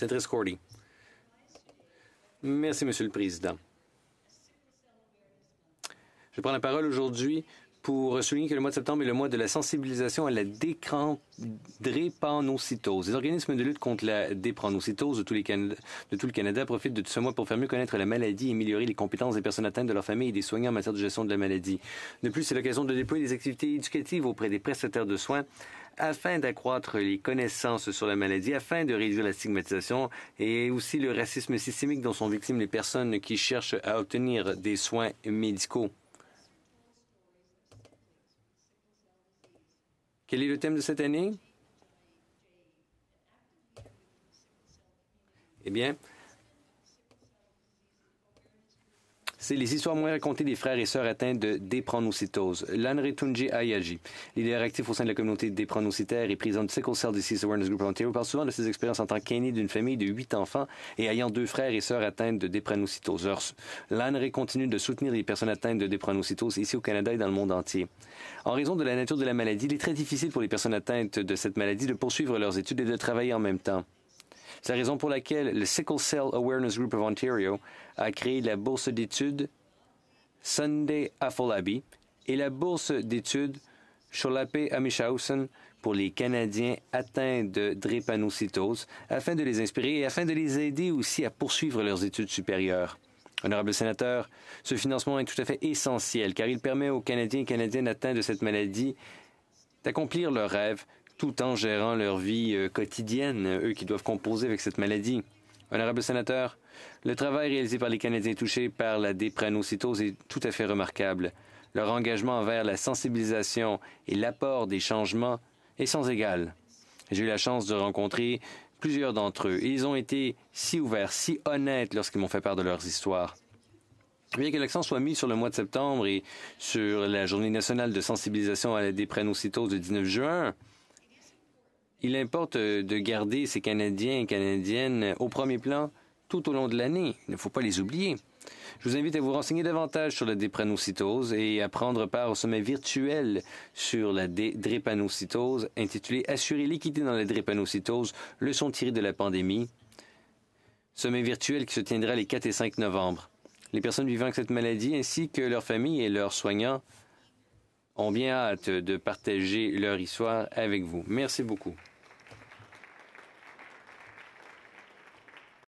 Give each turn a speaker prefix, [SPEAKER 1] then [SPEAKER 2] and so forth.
[SPEAKER 1] Sénatrice Cordy. Merci, Monsieur le Président. Je prends la parole aujourd'hui pour souligner que le mois de septembre est le mois de la sensibilisation à la drépanocytose. Les organismes de lutte contre la drépanocytose de, de tout le Canada profitent de ce mois pour faire mieux connaître la maladie et améliorer les compétences des personnes atteintes de leur famille et des soignants en matière de gestion de la maladie. De plus, c'est l'occasion de déployer des activités éducatives auprès des prestataires de soins afin d'accroître les connaissances sur la maladie, afin de réduire la stigmatisation et aussi le racisme systémique dont sont victimes les personnes qui cherchent à obtenir des soins médicaux. Quel est le thème de cette année? Eh bien, C'est les histoires moins racontées des frères et sœurs atteints de dépranocytose. Lanretunji Ayaji, leader actif au sein de la communauté dépranocytaire et président du Sickle Cell Disease Awareness Group Ontario, parle souvent de ses expériences en tant qu'aîné d'une famille de huit enfants et ayant deux frères et sœurs atteints de dépranocytose. Lanre continue de soutenir les personnes atteintes de dépranocytose ici au Canada et dans le monde entier. En raison de la nature de la maladie, il est très difficile pour les personnes atteintes de cette maladie de poursuivre leurs études et de travailler en même temps. C'est la raison pour laquelle le Sickle Cell Awareness Group of Ontario a créé la bourse d'études Sunday Afolabi et la bourse d'études Cholape Amishausen pour les Canadiens atteints de drépanocytose afin de les inspirer et afin de les aider aussi à poursuivre leurs études supérieures. Honorable sénateur, ce financement est tout à fait essentiel car il permet aux Canadiens et Canadiennes atteints de cette maladie d'accomplir leurs rêves tout en gérant leur vie euh, quotidienne, eux qui doivent composer avec cette maladie. Honorable sénateur, le travail réalisé par les Canadiens touchés par la dépranocytose est tout à fait remarquable. Leur engagement envers la sensibilisation et l'apport des changements est sans égal. J'ai eu la chance de rencontrer plusieurs d'entre eux et ils ont été si ouverts, si honnêtes lorsqu'ils m'ont fait part de leurs histoires. Bien que l'accent soit mis sur le mois de septembre et sur la journée nationale de sensibilisation à la dépranocytose du 19 juin, il importe euh, de garder ces Canadiens et Canadiennes au premier plan tout au long de l'année. Il ne faut pas les oublier. Je vous invite à vous renseigner davantage sur la drépanocytose et à prendre part au sommet virtuel sur la drépanocytose intitulé Assurer l'équité dans la drépanocytose, leçon tirée de la pandémie. Sommet virtuel qui se tiendra les 4 et 5 novembre. Les personnes vivant avec cette maladie ainsi que leurs familles et leurs soignants ont bien hâte de partager leur histoire avec vous. Merci beaucoup.